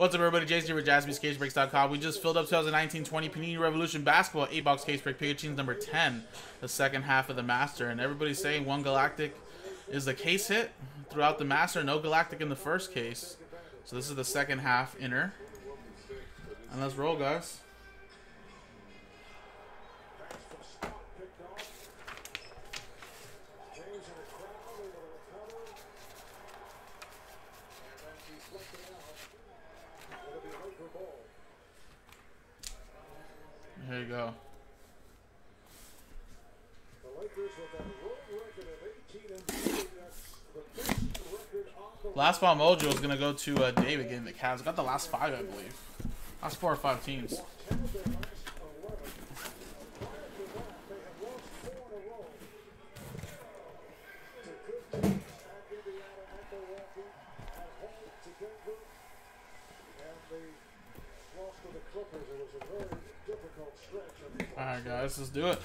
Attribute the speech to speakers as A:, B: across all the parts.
A: What's up, everybody? Jason here with JaspysCaseBreaks.com. We just filled up 2019-20 Panini Revolution Basketball 8-box case break Pikachu's number 10, the second half of the Master. And everybody's saying one Galactic is the case hit throughout the Master. No Galactic in the first case. So this is the second half inner. And let's roll, guys. Here you go. Last ball mojo is gonna go to uh, David getting the Cavs. Got the last five, I believe. Last four or five teams. Let's do it.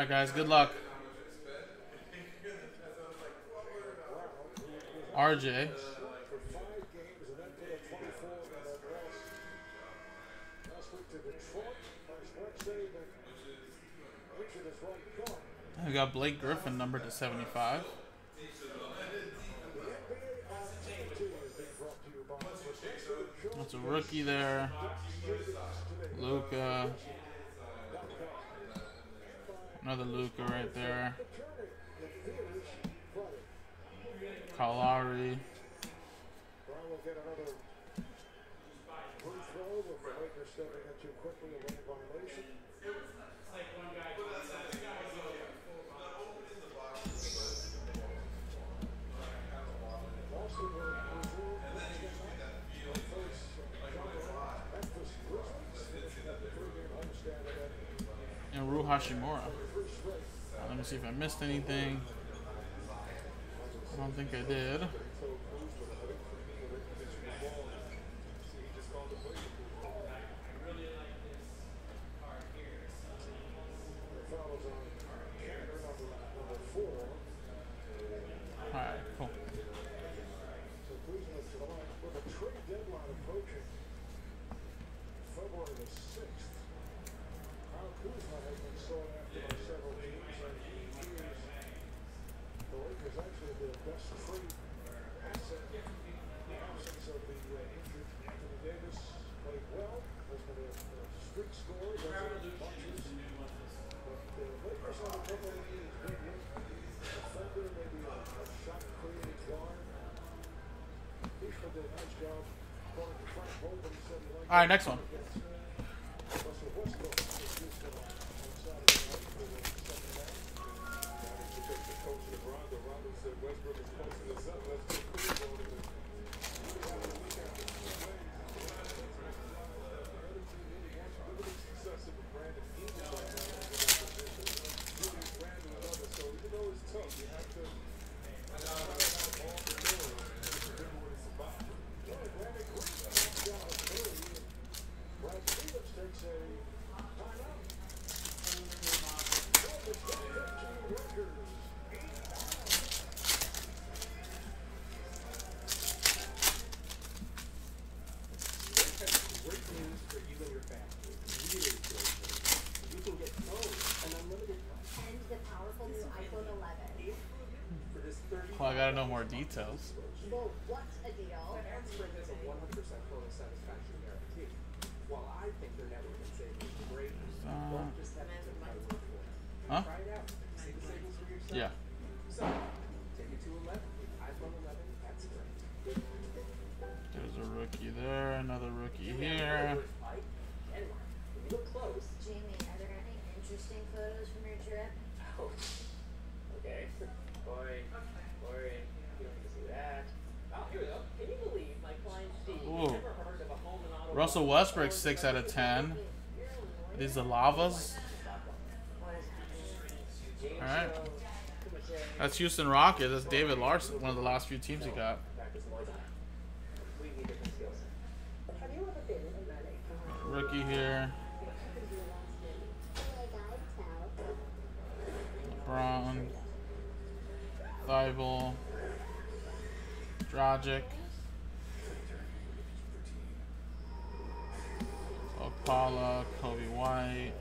A: Alright, guys, good luck. RJ. We got Blake Griffin numbered to 75. That's a rookie there. Luka. Another Luka right there. Kalari. And Rui Hachimura. Let me see if I missed anything. I don't think I did. Alright, cool.
B: February the 6th. Kyle Kuzma has been sought after by several teams, and he is the Lakers actually their best trade asset. The absence of the injured Anthony Davis played well, has been a, a streak scorer, doesn't bunches. But the Lakers have a couple of these big wins. Defender, maybe a, a shot creating guard. Kuzma did a nice job. According to Frank Vogel, he said he liked
A: Alright, next one.
C: Coach Rondo, Rondo said Westbrook is posting us up. Let's get
B: gotta know more details.
D: Well, what's a deal?
E: And Sprint has a 100% total satisfaction guarantee. While I think their network and savings is great,
B: Uh,
E: don't just have to take my word for it.
B: Huh?
E: Try it out. See the savings for yourself.
B: Yeah.
E: So, take it to 11. iPhone 11 at Sprint.
B: There's a rookie there, another rookie here.
E: Mike, anyway, when you look close,
D: Jamie, are there any interesting photos from your trip?
E: oh, okay. Boy, boy, you don't need to see that. Oh, here we go. Can you believe my client Steve
B: Ooh.
E: never heard of a home and auto
B: Russell Westbrook, 6 out of 10. These are lavas.
D: Happening?
B: Alright. That's Houston Rockets. That's David Larson, one of the last few teams he got.
E: Practice more time. Completely different skill set. Have you ever been in that
B: Rookie here. LeBron. Thibault. Dragic. Okpala, Coby White.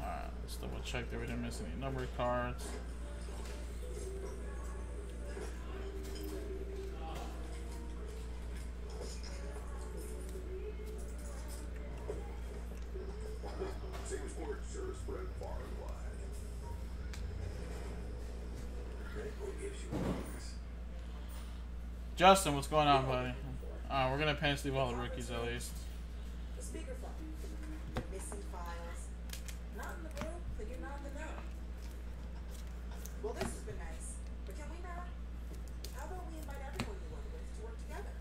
B: Alright, let's double check that we didn't miss any number cards. Justin, what's going on, buddy? Uh, we're gonna paint sleeve all the rookies at least.
F: The speakerphone. The missing files. Not in the room, then you're not in the know. Well, this has been nice, but can we not? How about we invite everyone you work with to work together?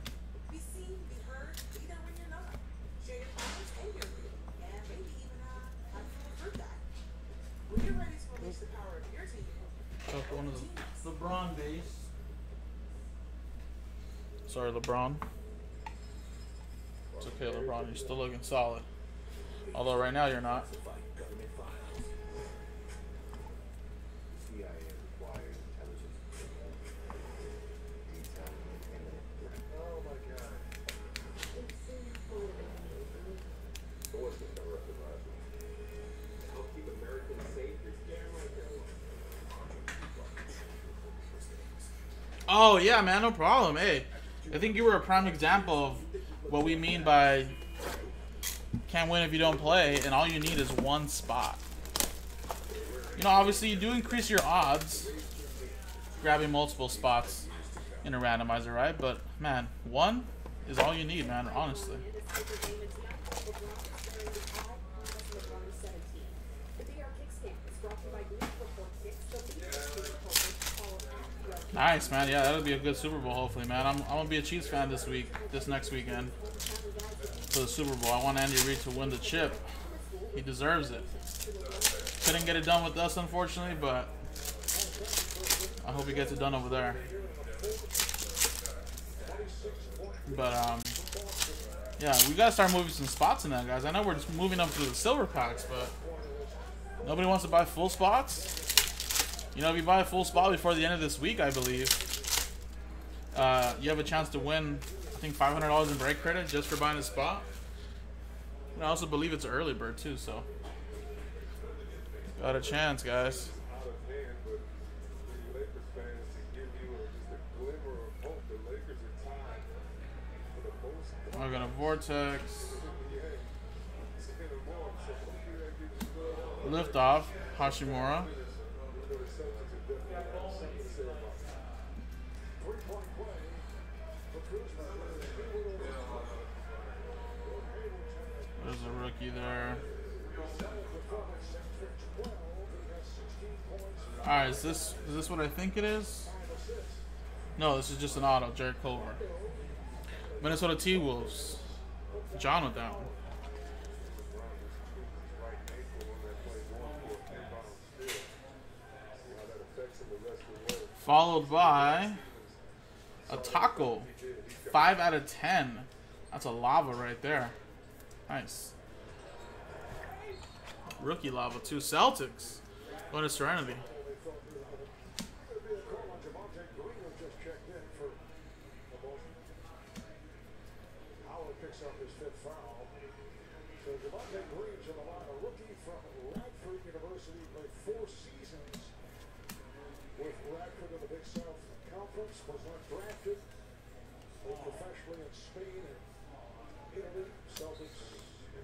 F: Be seen, be heard, be there when you're not. Share your problems and your view, and maybe even uh, have a little fruit guy. When you're ready to release the power of your team,
B: Took one of the LeBron base. Sorry, LeBron. It's okay, LeBron. You're still looking solid. Although right now you're not.
E: Oh.
B: Oh yeah, man, no problem. Hey, I think you were a prime example of what we mean by can't win if you don't play, and all you need is one spot. You know, obviously you do increase your odds grabbing multiple spots in a randomizer, right? But man, one is all you need, man. Honestly. Nice, man. Yeah, that'll be a good Super Bowl, hopefully, man. I'm, I'm gonna be a Chiefs fan this week, this next weekend for the Super Bowl. I want Andy Reid to win the chip. He deserves it. Couldn't get it done with us, unfortunately, but I hope he gets it done over there. But um, yeah, we gotta start moving some spots in that, guys. I know we're just moving up to the silver packs, but nobody wants to buy full spots. You know, if you buy a full spot before the end of this week, I believe, uh, you have a chance to win. I think five hundred dollars in break credit just for buying a spot. And I also believe it's an early bird too, so got a chance, guys.
C: Out of hand, but for you
B: There's a rookie there.
A: performance for 12. He has 16 points,
B: All right, is this is this what I think it is? No, this is just an auto. Jarrett Culver. Minnesota T Wolves. John
C: way.
B: Followed by a Tacko. Five out of ten. That's a lava right there. Nice. Rookie Lava 2 Celtics.
A: What a serenity. picks up his fifth foul. So Green's in the line, rookie from Radford University, played four seasons with Radford in the Big South Conference, was not drafted, in Spain and Italy, Celtics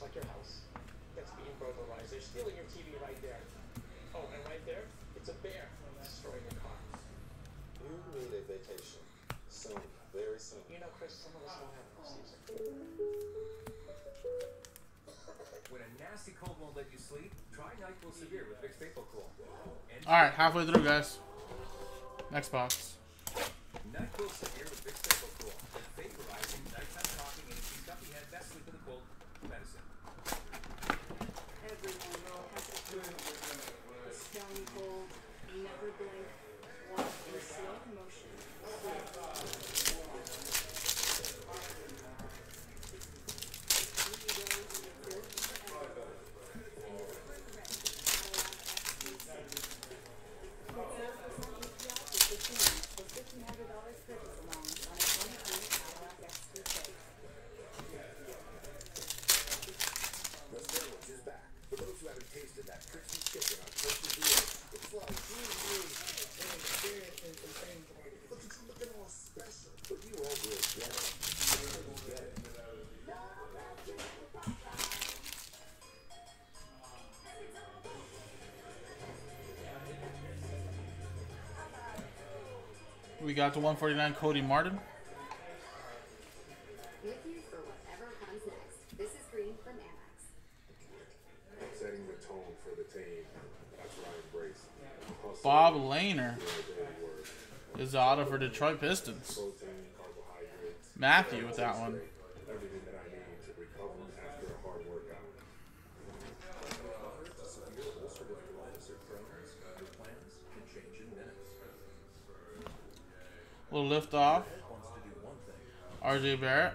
E: just like your house. That's being burglarized. They're stealing your TV right there. Oh, and right there, it's a bear destroying your car. You need a vacation. Soon. Very soon. You know, Chris, some of us don't have excuses.
G: When a nasty cold won't let you sleep, try NyQuil Severe with Vicks Vapor
H: Cool. Alright, halfway through, guys. Next box.
G: NyQuil Severe with Vicks
F: Vapor Cool. motion.
H: We got the 149 Cody Martin. Bob
I: Laner
H: is out of for Detroit Pistons. Matthew with that one. little lift off. RJ Barrett.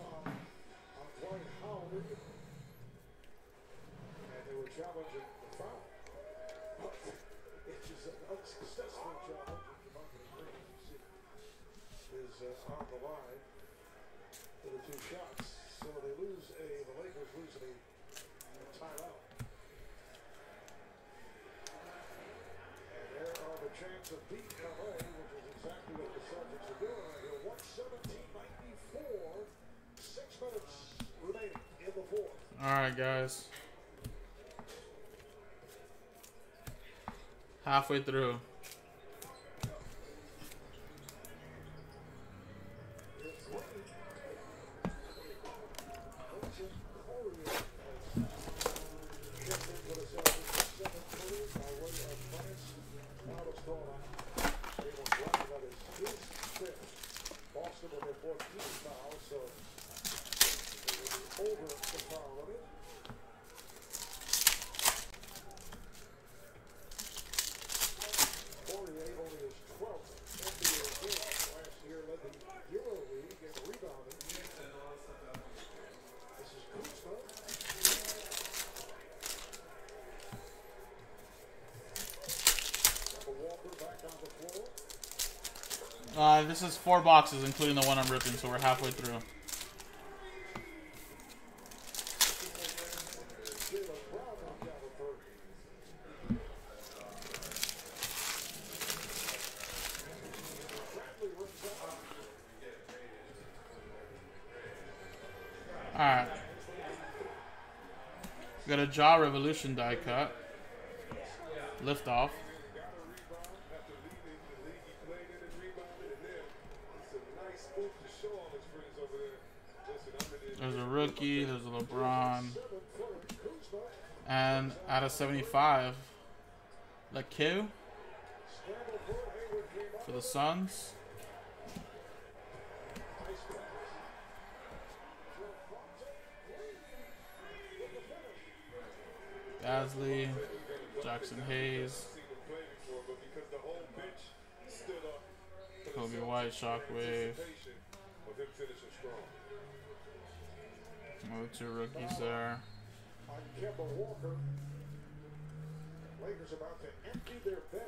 A: They were challenging the foul. It's an unsuccessful challenge. Is uh, on the line for the two shots. So they lose a, the Lakers lose a, a there are the chance of beating LA, which is exactly what the Celtics are doing right here. 117 six minutes
H: Alright, guys. Halfway through.
A: This is
B: four boxes, including the one I'm ripping, so we're halfway through. Alright. Got a Jaw Revolution die cut. Lift off. There's a rookie. There's a LeBron. And out of 75, Leku
A: Scramble for
B: the Suns. Bazley. Jaxson Hayes.
C: Coby
B: White, Shockwave.
C: Of him finishing strong.
B: Another two rookies there.
A: On Kemba Walker. Lakers about to empty their bench.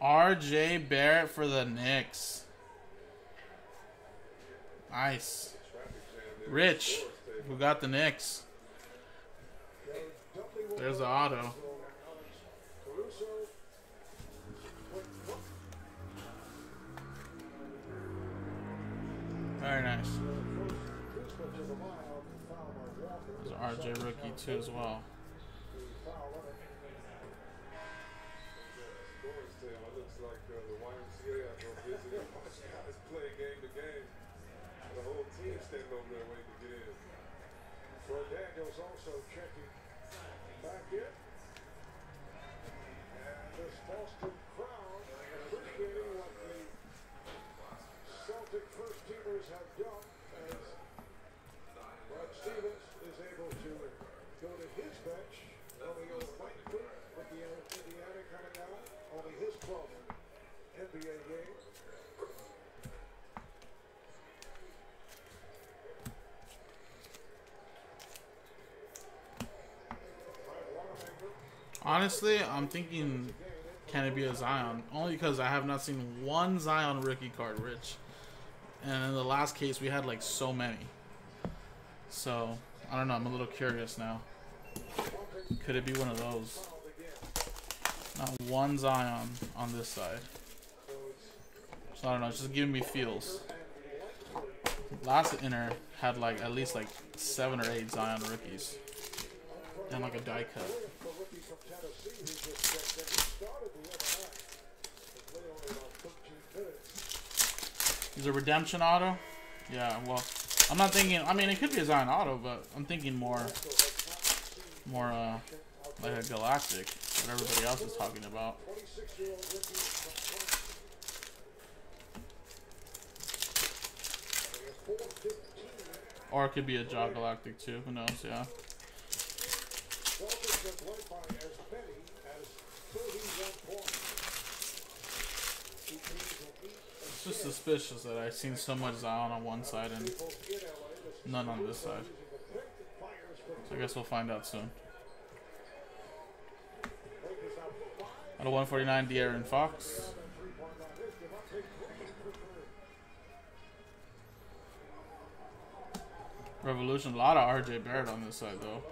B: R.J. Barrett for the Knicks. Nice. Rich, who got the Knicks. There's the auto.
A: By nice.
B: There's an R.J. rookie too as well.
A: The foul on it.
C: Scoring tale, it looks like uh, the YMCA I go visit and watch guys play game to game. The whole team standing over there waiting to get in.
A: Troy Daniels also checking back in. And this Boston crowd appreciating what the Celtic first teamers have done as Brad Stevens is able to go to his bench. Romeo Whitefoot with the Indiana coming out. Only his 12th NBA game. Brad Wanamaker
B: Honestly, I'm thinking can it be a Zion? Only because I have not seen one Zion rookie card, Rich. And in the last case, we had like so many. So, I don't know. I'm a little curious now. Could it be one of those? Not one Zion on this side. So, I don't know. It's just giving me feels. Last inner had like at least like seven or eight Zion rookies. And like a die cut.
A: the rookie from Tennessee who just checked in. He started the other night. He played only about 13 minutes.
B: Is a redemption auto? Yeah, well, I'm not thinking. I mean, it could be a Zion auto, but I'm thinking more, more uh, like a galactic. What everybody else is talking about.
A: 26-year-old rookie from France. They have 415.
B: Or it could be a Jaw Galactic too. Who knows? Yeah.
A: Celtics have led by as many as 31 points. Two teams will meet
B: It's just suspicious that I've seen so much Zion on one side and none on this side. So I guess we'll find out soon. Out of 149, De'Aaron Fox. Revolution. A lot of RJ Barrett on this side though.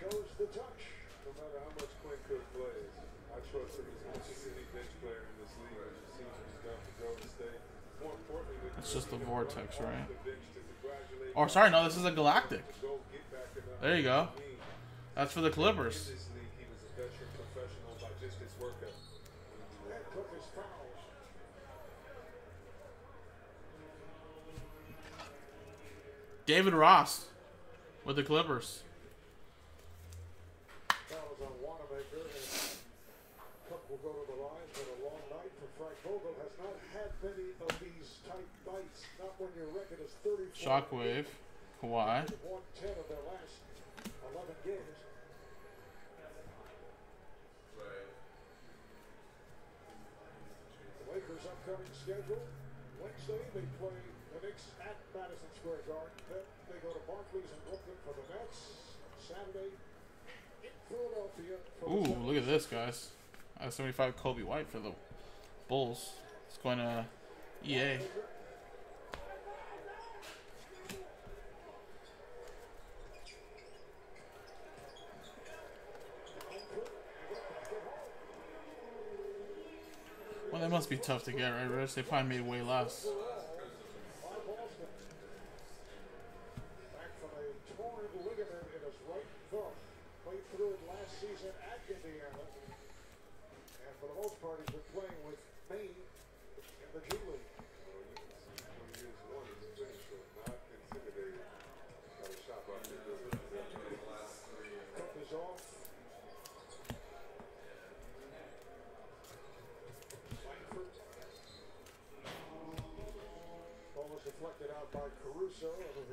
A: Shows the touch.
C: No matter how much Quinn Cook plays, I trust him as much as any bench player in this league. As you've what he's done for Golden State. More importantly,
B: It's just the vortex, right?
C: the bench to congratulate
B: Or sorry, no, this is a Galactic.
C: go get back in the
B: There you go. That's for the Clippers.
C: In this league, he was a veteran professional by just his work ethic.
A: And took his fouls.
B: David Ross with the Clippers. Shockwave, Kawhi.
A: Lakers' upcoming schedule. Wednesday they play the Knicks at Madison Square Garden. Then they
B: go to Barclays in Brooklyn for the Nets. Saturday in Philadelphia.
A: Ooh, look at this, guys. I 75 Coby White for the Bulls. It's going to EA. Well, that must be tough to get, right, Rich? They probably made way less.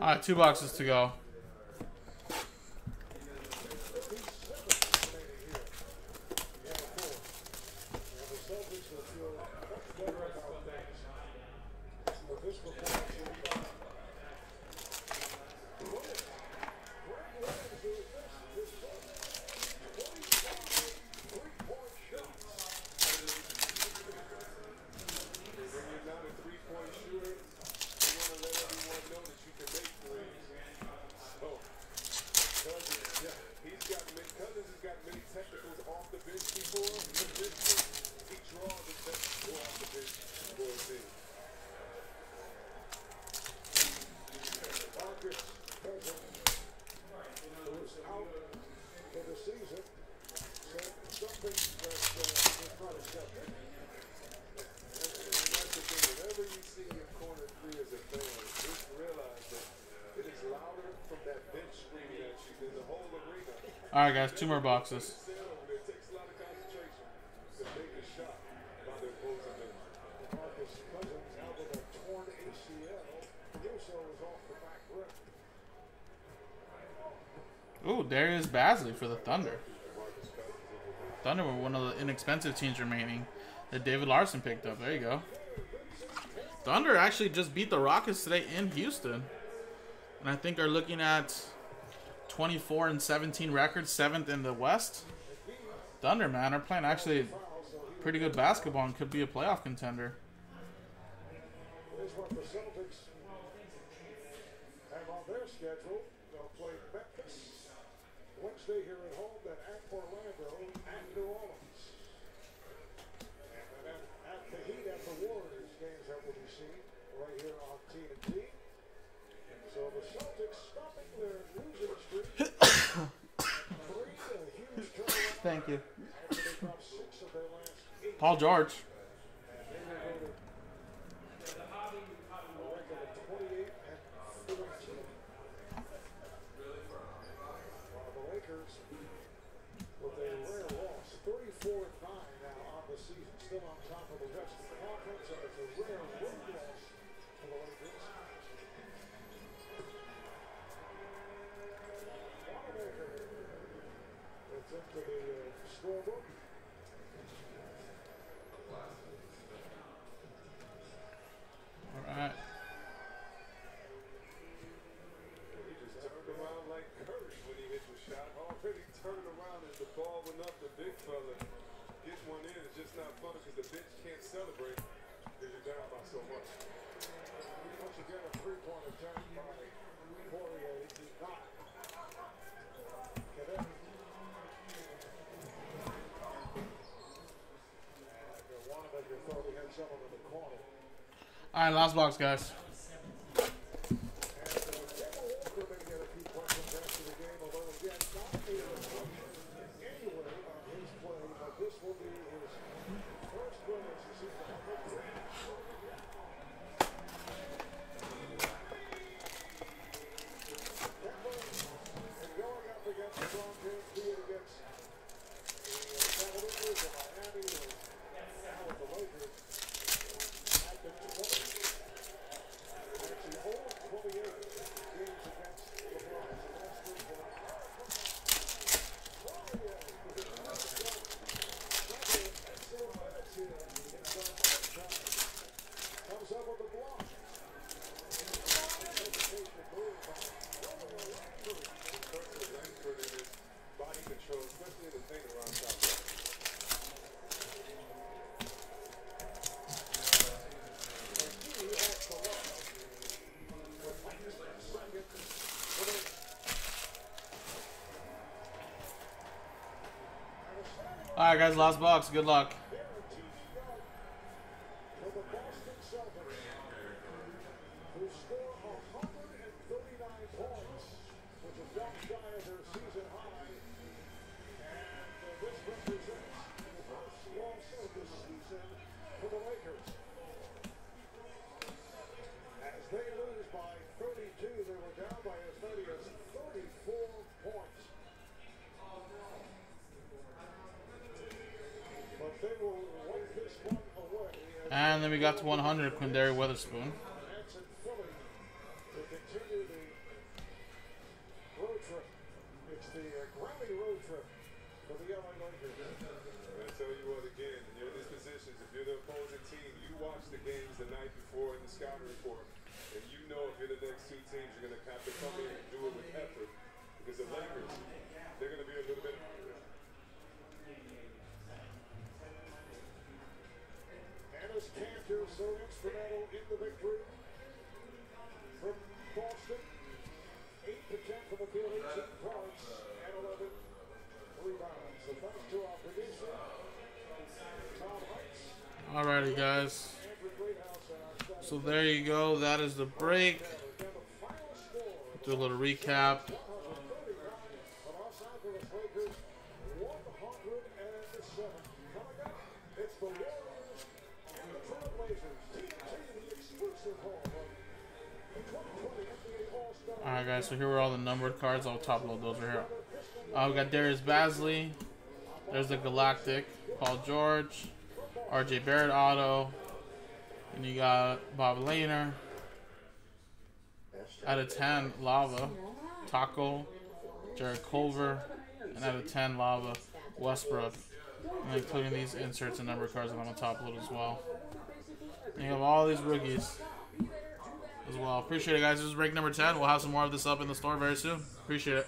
A: Alright, two boxes to go. All right, guys, two more boxes. Ooh, Darius Bazley for the Thunder. Thunder were one of the inexpensive teams remaining that David Larson picked up. There you go. Thunder actually just beat the Rockets today in Houston. And I think are looking at 24 and 17 record, seventh in the West. Thunder, man, are playing actually pretty good basketball and could be a playoff contender.
B: Wednesday here at home, then at Portland.
A: Thank you. Paul George. All right, last box, guys. Alright, guys, last box. Good luck.
B: The
C: scouting report, and you know if you're the next two teams, you're going to have to come in and do it with effort. Because the Lakers,
B: so instrumental in the victory from Boston. 8 to 10 for the field, 18 points and 11 rebounds. So thanks to our producer, Tom Heights,
A: Alrighty, guys. So there you go. That is the break. Do a little recap. Alright. So here are all the numbered cards. I'll top load those right here. Uh, we got Darius Bazley. There's the Galactic. Paul George. RJ Barrett auto. And you got Bob Lehner. Out of 10, Lava. Tacko. Jarrett Culver. And out of 10, Lava. Westbrook. And including these inserts and number cards that I'm going to top load as well. And you have all these rookies as well. Appreciate it, guys. This is break number 10. We'll have some more of this up in the store very soon. Appreciate it.